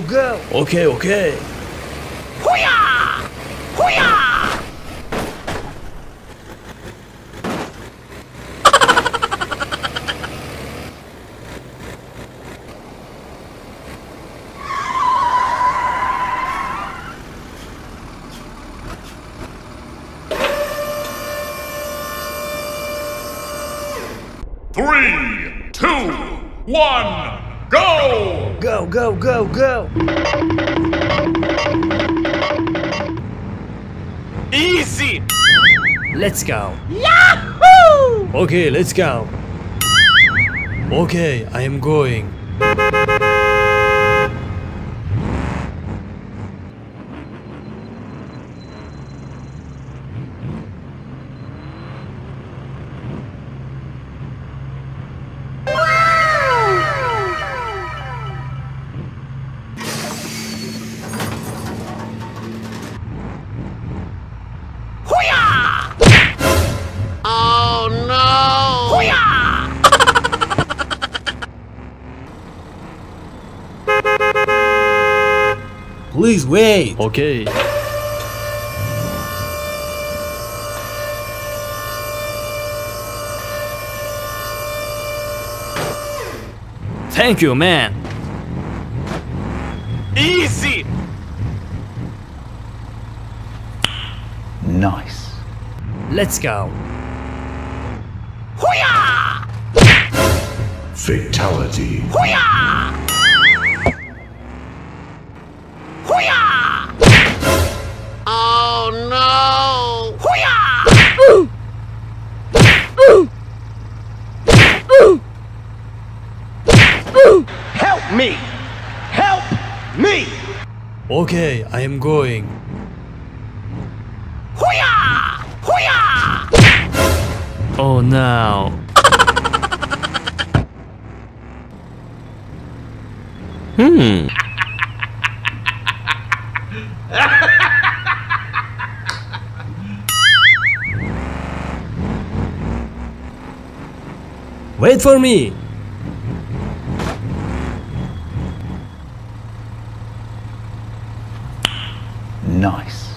Go. Okay, okay. Go! Go, go, go, go. Easy! Let's go. Yahoo! Okay, let's go. Okay, I am going. Please wait. Okay. Thank you, man. Easy! Nice. Let's go. Fatality. Help Okay, I am going. Oh no. Hmm. Wait for me. Nice.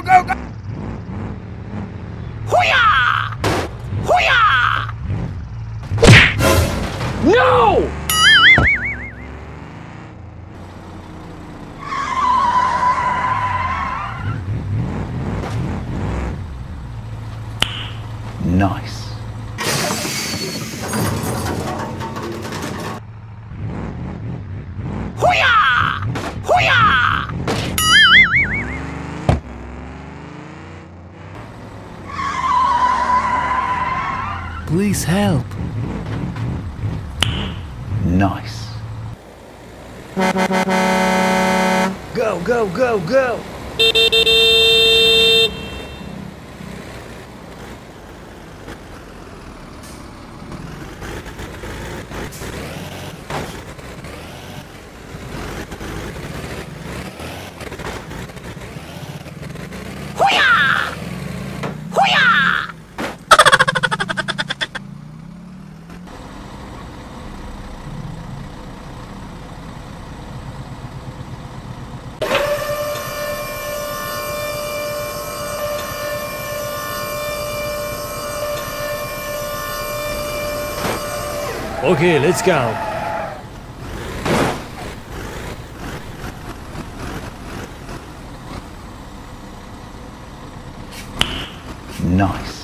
Go, go, go! No! Please help. Nice. Go, go, go, go. Okay, let's go. Nice.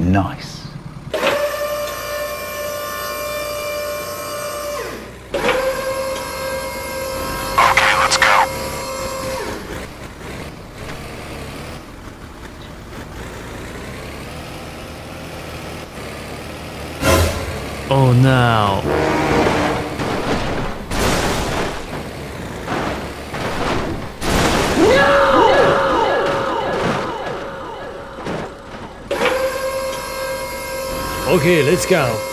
Nice. Okay, let's go. Oh no. Okay, let's go.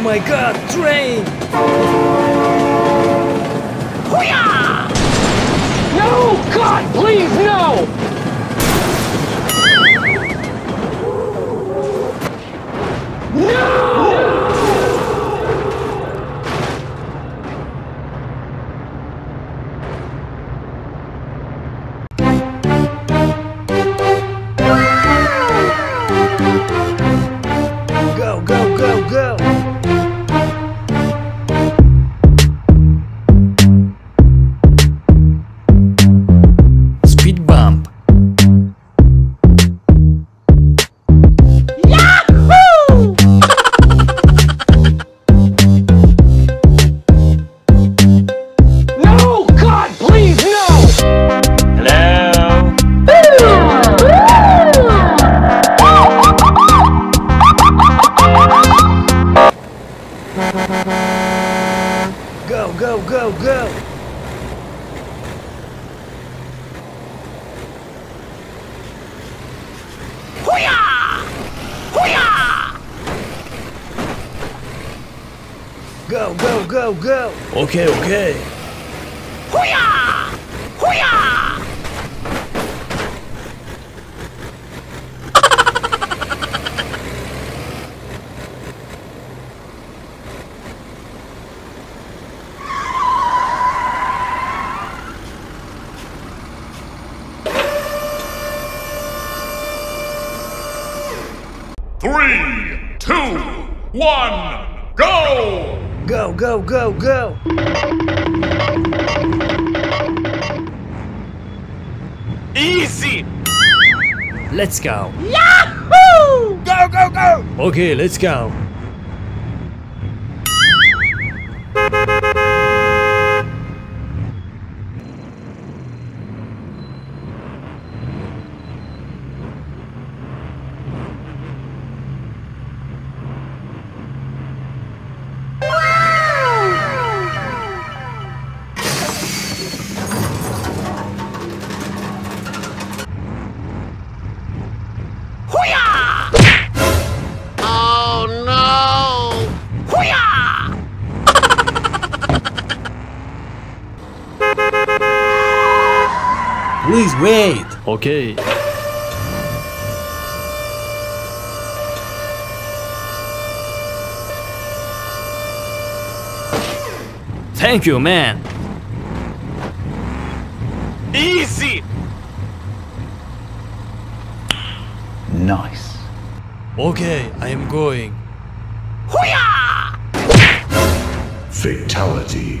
Oh my god, train! No! God, please, no! Okay, okay. Go, go, go, go! Easy! Let's go. Yahoo! Go, go, go! Okay, let's go. Okay. Thank you, man. Easy! Nice. Okay, I am going. Fatality.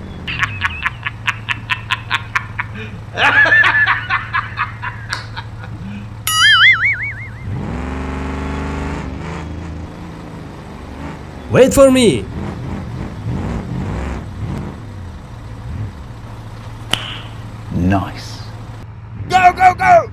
Wait for me. Nice. Go, go, go!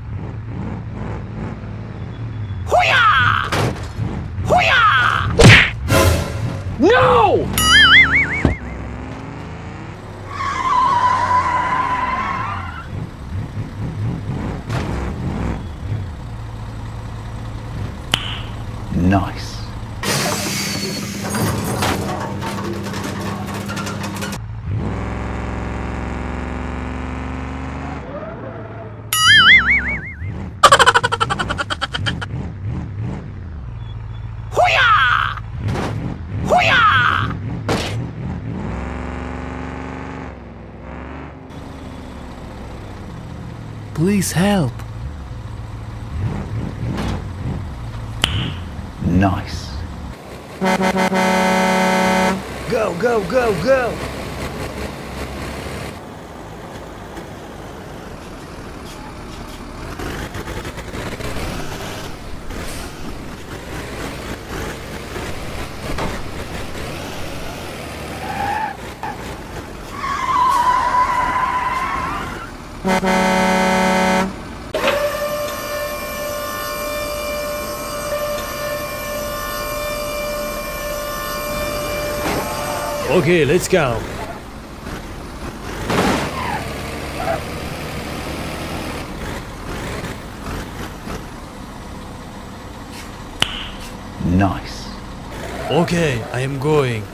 Please help. Nice. Go, go, go, go. Okay, let's go. Nice. Okay, I am going.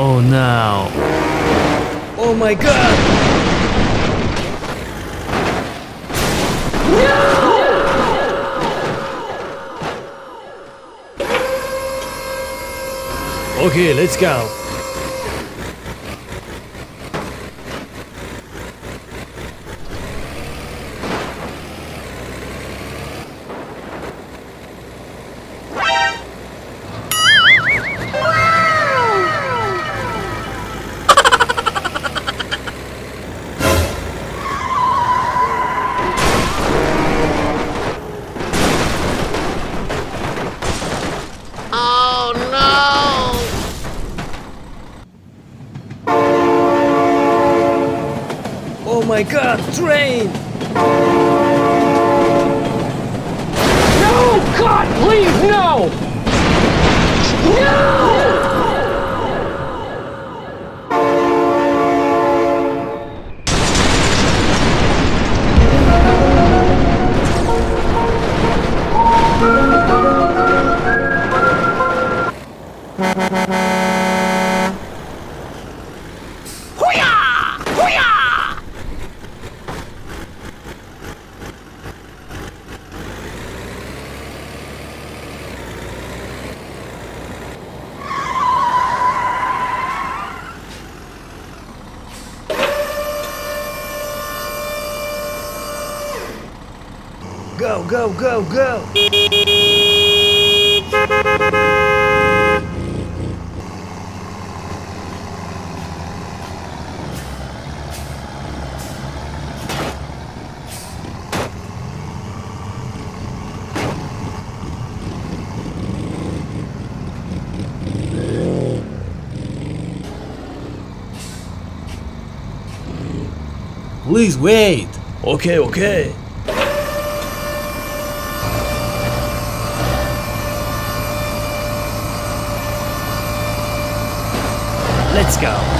Oh no. Oh my god! Okay, let's go. God, train! Go, go, go, go! Please wait. Okay, okay. Let's go.